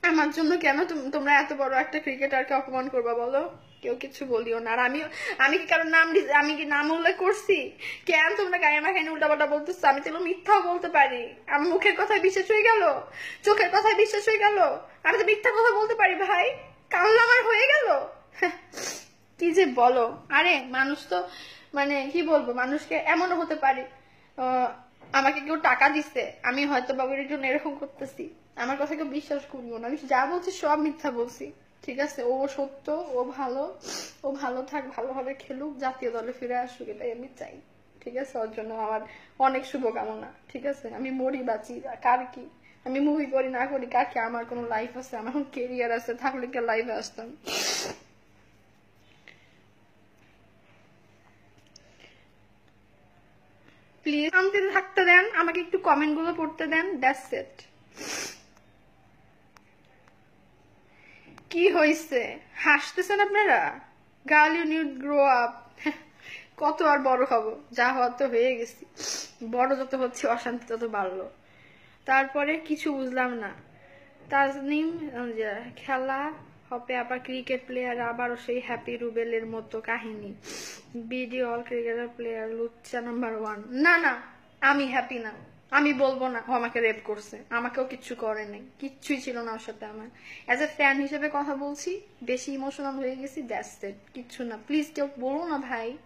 আমার জন্য কেন তোমরা এত বড় একটা ক্রিকেটারকে অপমান করবা বলো? কেউ কিছু বলিও না। আর আমি আমি কি কারোর নাম আমি কি নাম উল্লেখ করছি? কেন তোমরা গায়ে আমার খাইনি উল্টাপাল্টা বলতেছো? আমি তো মিথ্যাও বলতে পারি। আমার মুখের কথায় বিশ্বাস হয়ে গেল? চোখের কথায় বিশ্বাস হয়ে গেল? আমি তো মিথ্যা কথা বলতে পারি ভাই। কাল আমার হয়ে গেল? কি যে বলো? আরে, মানুষ তো মানে কি বলব? মানুষকে এমনও হতে পারে। আমাকে কেউ টাকা দিচ্ছে আমি হয়তো বাবুর জন্য এরকম করতেছি। আমার কথা কেউ বিশ্বাস করিও না। আমি যা বলছি সব মিথ্যা বলছি। ঠিক আছে? ও সত্য, ও ভালো। ও ভালো থাক, ভালোভাবে খেলুক, জাতীয় দলে ফিরে আসুক, এটাই আমি চাই। ঠিক আছে? ওর জন্য আমার অনেক শুভকামনা। ঠিক আছে? আমি মরি বাঁচি, কার কি? আমি মুভি করি, না করি, কার কি? আমার কোনো লাইফ আছে, আমার কোনো কেরিয়ার আছে থাকলে কে লাইফে আসতাম? প্লিজ শান্তিতে থাকতে দেন, আমাকে একটু কমেন্টগুলো পড়তে দেন দ্যাটস ইট কি হয়েছে হাসতেছেন আপনারা? Girl you need grow up. কত আর বড় হব? যা হওয়ার তো হয়ে গেছি। বড় যত হচ্ছে, অশান্তি তত বাড়লো। তারপরে কিছু বুঝলাম না। তাজনিম খেলা হবে আবার ক্রিকেট প্লেয়ার আবারও সেই হ্যাপি রুবেলের মতো কাহিনী। বিডি অল ক্রিকেটার প্লেয়ার লুচ্চা নাম্বার ওয়ান না না, আমি হ্যাপি না। আমি বলব না, ও আমাকে রেপ করছে। আমাকেও কিচ্ছু করে নাই। কিচ্ছুই ছিল না ওর সাথে আমার। অ্যাজ এ ফ্যান হিসেবে কথা বলছি, বেশি ইমোশনাল হয়ে গেছি দ্যাটস ইট কিচ্ছু না। প্লিজ কেউ বলো না ভাই।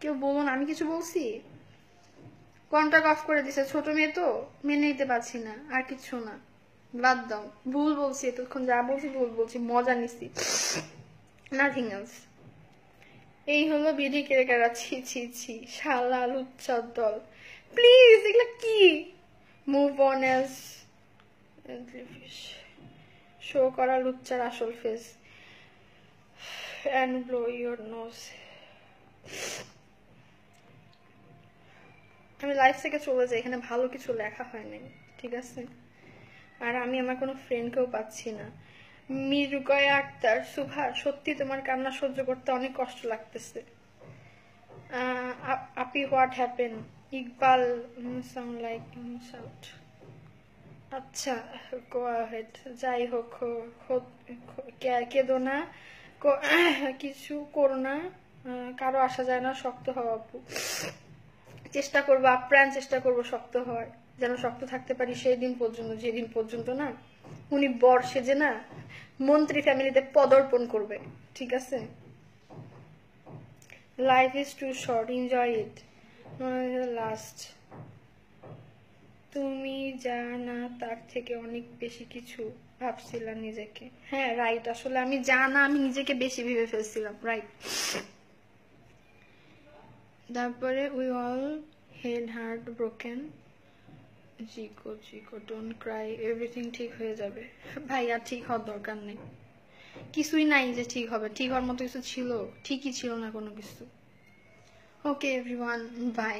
কেউ বলো না। আমি কিছু বলছি? কন্ট্যাক্ট অফ করে দিছে। ছোট মেয়ে তো, মেনে নিতে পারছি না। আর কিছু না। বাদ দাও। ভুল বলছি, এতক্ষণ যা বলছি ভুল বলছি, মজা নিছি। নাথিং এলস এই হলো বিডি কেরেকারা ছি ছি ছি। শালা লুচ্চার দল। প্লিজ এগুলো কি মুভ অন এস শো করা লুচ্চার আসল face and blow your nose আমি লাইফ থেকে চলে যাই, এখানে ভালো কিছু লেখা হয় নাই ঠিক আছে? আর আমি আমার কোনো ফ্রেন্ডকেও পাচ্ছি না। মিরগয়া আক্তার, সুভা, সত্যি তোমার কান্না সহ্য করতে অনেক কষ্ট লাগতেছে। আপি what happen Iqbal sound like shout আচ্ছা গো হেড যাই হোক কেঁদো না কিছু করো না কারও আসা যায় না, শক্ত হওয়া আপু। চেষ্টা করব, আপ্রাণ চেষ্টা করব শক্ত হওয়ার, যেন শক্ত থাকতে পারি সেই দিন পর্যন্ত, যেদিন পর্যন্ত না, উনি বর সেজে না, মন্ত্রী ফ্যামিলিতে পদার্পণ করবে, ঠিক আছে? Life is too short enjoy it তুমি যা না তার থেকে অনেক বেশি কিছু ভাবছিলাম নিজেকে। হ্যাঁ রাইট আসলে আমি যা না আমি নিজেকে বেশি ভেবে ফেলছিলাম রাইট তারপরে we all had heart broken Ziko Ziko don't cry everything ঠিক হয়ে যাবে। ভাই আর ঠিক হওয়ার দরকার নেই। কিছুই নাই যে ঠিক হবে, ঠিক হওয়ার মতো কিছু ছিল, ঠিকই ছিল না কোনো কিছু। ওকে এভরিওয়ান বাই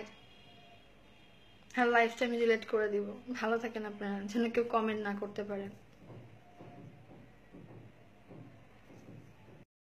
আর লাইফটা আমি ডিলেট করে দিব। ভালো থাকেন আপনারা, যেন কেউ কমেন্ট না করতে পারেন